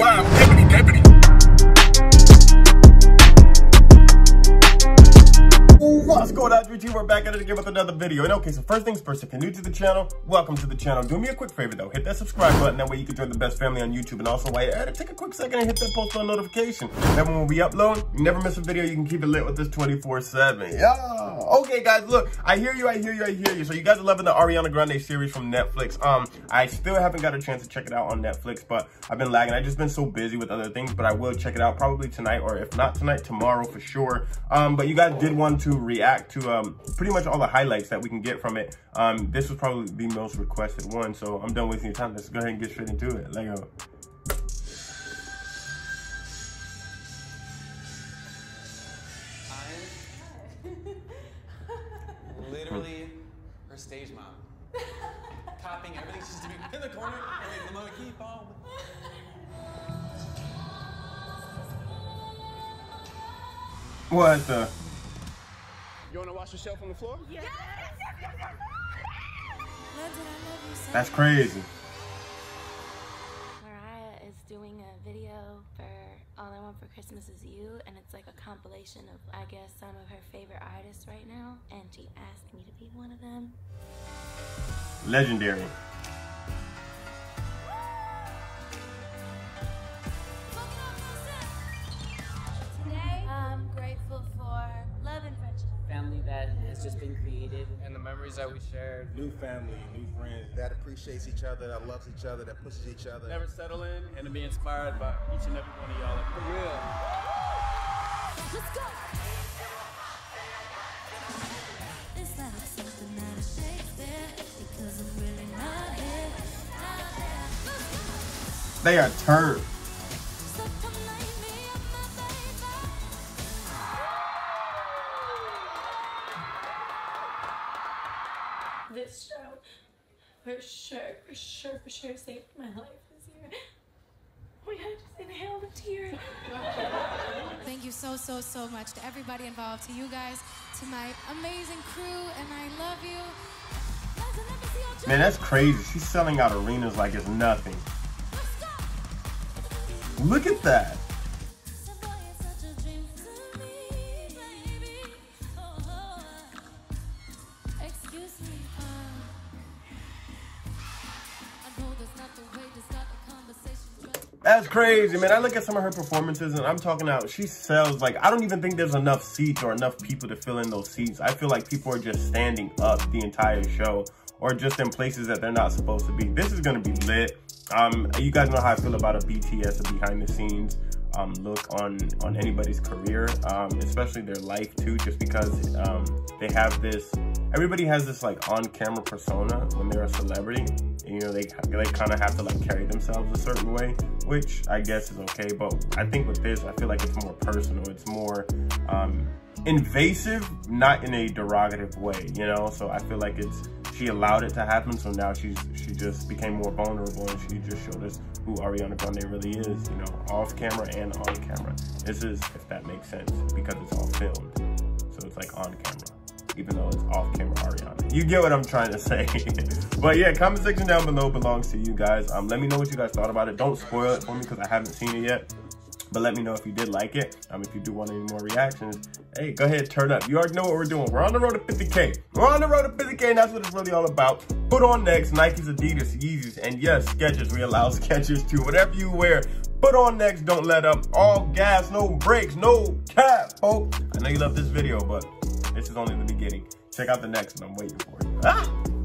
Wow, YouTube? We're back at it again with another video. And okay, so first things first, if you're new to the channel, welcome to the channel. Do me a quick favor though, hit that subscribe button. That way you can join the best family on YouTube. And also while you're at it, take a quick second and hit that post on notification. That when we upload, you never miss a video. You can keep it lit with this 24-7. Yeah. Okay, guys, look, I hear you, I hear you, I hear you. So you guys are loving the Ariana Grande series from Netflix. Um, I still haven't got a chance to check it out on Netflix, but I've been lagging. I've just been so busy with other things, but I will check it out probably tonight, or if not tonight, tomorrow for sure. Um, but you guys did want to react to um, pretty much all the highlights that we can get from it. Um, this was probably the most requested one, so I'm done wasting your time. Let's go ahead and get straight into it. Let go. I'm literally her stage mom. Copying everything she's doing in the corner. Wait, the moment keep on. What the? You wanna wash the shelf on the floor? That's crazy. Mariah is doing a video for All I Want for Christmas Is You, and it's like a compilation of, I guess, some of her favorite artists right now, and she asked me to be one of them. Legendary. That just been created. And the memories that we shared. new family, new friends that appreciates each other, that loves each other, that pushes each other. Never settle in and to be inspired by each and every one of y'all. For real. Let's go! It's like something out of Shakespeare because I'm really not here. They are turned. This show, for sure, for sure, for sure, saved my life this year. We had just inhaled a tear. Thank you so, so, so much to everybody involved, to you guys, to my amazing crew, and I love you. Let's let me see your Man, that's crazy. She's selling out arenas like it's nothing. Look at that. That's crazy, man. I look at some of her performances and I'm talking out, she sells like, I don't even think there's enough seats or enough people to fill in those seats. I feel like people are just standing up the entire show or just in places that they're not supposed to be. This is gonna be lit. Um, you guys know how I feel about a BTS, a behind the scenes um, look on, on anybody's career, um, especially their life too, just because um, they have this, everybody has this like on camera persona when they're a celebrity. and, You know, they, they kind of have to like carry themselves a certain way, which I guess is okay. But I think with this, I feel like it's more personal. It's more um, invasive, not in a derogative way, you know? So I feel like it's, she allowed it to happen. So now she's, she just became more vulnerable and she just showed us who Ariana Grande really is, you know, off camera and on camera. This is, if that makes sense, because it's all filmed. So it's like on camera even though it's off camera Ariana. You get what I'm trying to say. but yeah, comment section down below belongs to you guys. Um, let me know what you guys thought about it. Don't spoil it for me because I haven't seen it yet. But let me know if you did like it. Um, if you do want any more reactions, hey, go ahead, turn up. You already know what we're doing. We're on the road to 50K. We're on the road to 50K, and that's what it's really all about. Put on next, Nikes, Adidas, Yeezys, and yes, Skechers. We allow Skechers too. Whatever you wear, put on next. Don't let up. All gas, no brakes, no cap, folks. I know you love this video, but this is only the beginning. Check out the next one. I'm waiting for you. Ah!